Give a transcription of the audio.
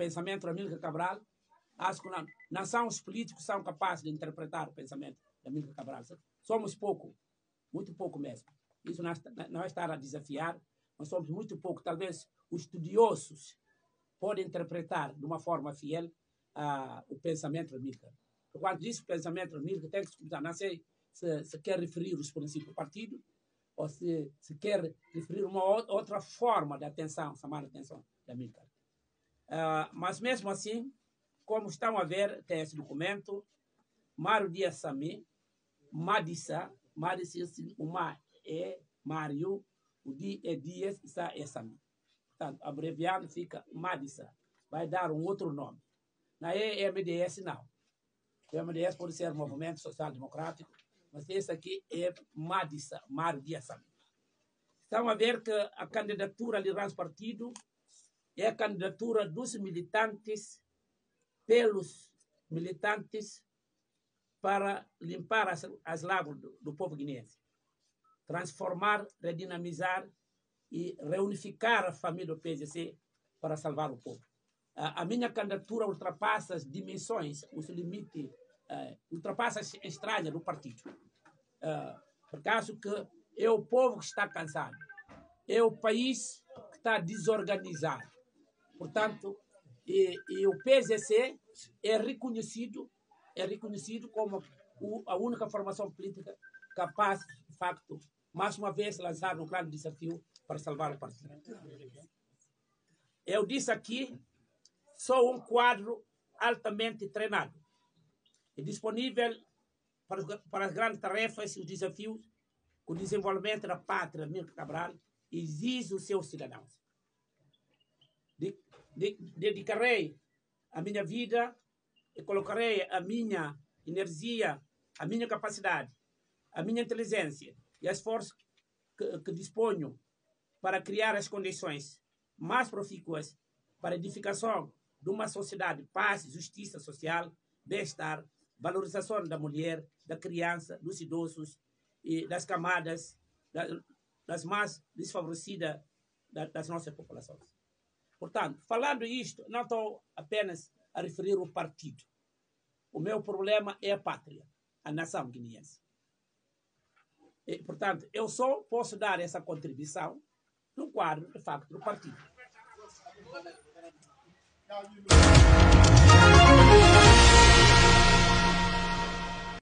pensamento de Amílcar Cabral, acho que não, não são os políticos são capazes de interpretar o pensamento de Amílcar Cabral. Somos pouco, muito pouco mesmo. Isso não, não é estar a desafiar, mas somos muito pouco. Talvez os estudiosos podem interpretar de uma forma fiel uh, o pensamento de Amílcar. Quando diz o pensamento de Amílcar, tem que escutar. Não sei se, se quer referir os princípios do partido ou se, se quer referir uma outra forma de atenção, chamar a atenção de Amílcar. Uh, mas mesmo assim, como estão a ver, tem esse documento, Mário Dias Sami, Madissa, Madissa, o Ma é Mário, o Di é Dias, Isa é Sami. Portanto, abreviado fica Madissa. Vai dar um outro nome. Na EMDS, não. O MDS pode ser Movimento Social Democrático, mas esse aqui é Madissa, Mário Dias Sami. Estão a ver que a candidatura de Rans Partido é a candidatura dos militantes pelos militantes para limpar as, as lagos do, do povo guineense, transformar, redinamizar e reunificar a família do PSC para salvar o povo. A, a minha candidatura ultrapassa as dimensões, os limites, uh, ultrapassa as estranhas do partido. Uh, por causa que é o povo que está cansado, é o país que está desorganizado. Portanto, e, e o PSC é reconhecido, é reconhecido como o, a única formação política capaz, de facto, mais uma vez lançar um grande desafio para salvar o partido. Eu disse aqui, sou um quadro altamente treinado e disponível para, para as grandes tarefas e os desafios que o desenvolvimento da pátria, Mirko Cabral, exige os seus cidadãos dedicarei a minha vida e colocarei a minha energia, a minha capacidade, a minha inteligência e as forças que, que disponho para criar as condições mais profícuas para a edificação de uma sociedade paz, justiça social, bem-estar, valorização da mulher, da criança, dos idosos e das camadas das mais desfavorecidas das nossas populações. Portanto, falando isto, não estou apenas a referir o partido. O meu problema é a pátria, a nação guineense. E, portanto, eu só posso dar essa contribuição no quadro, de facto, do partido.